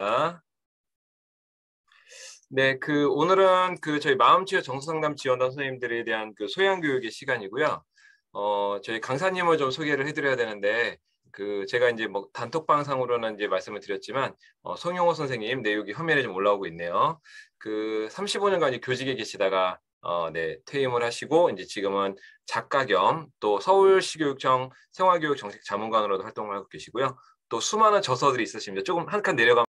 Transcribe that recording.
어? 네, 그 오늘은 그 저희 마음치유 정서상담 지원단 선생님들에 대한 그 소양 교육의 시간이고요. 어, 저희 강사님을 좀 소개를 해드려야 되는데 그 제가 이제 뭐 단톡방상으로는 이제 말씀을 드렸지만 어, 송영호 선생님 내용이 화면에 좀 올라오고 있네요. 그 35년간 교직에 계시다가 어, 네, 퇴임을 하시고 이제 지금은 작가 겸 또 서울시교육청 생활교육 정책 자문관으로도 활동을 하고 계시고요. 또 수많은 저서들이 있으십니다. 조금 한 칸 내려가